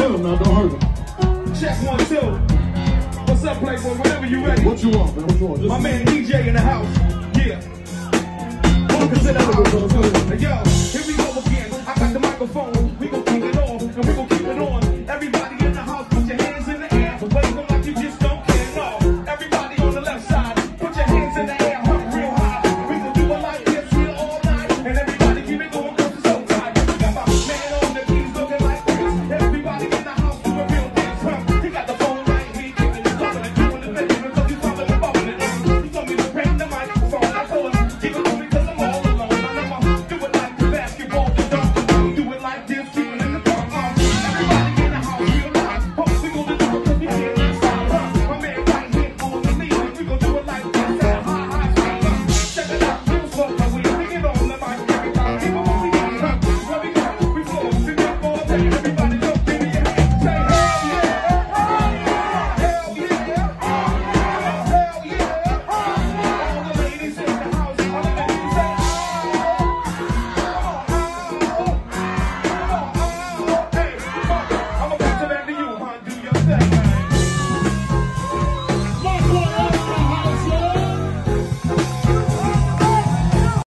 Tell him now, don't hurt him. Check one, two. What's up, Playboy? Whenever you ready. What you want, man? What you want? Just My man DJ in the house. Yeah.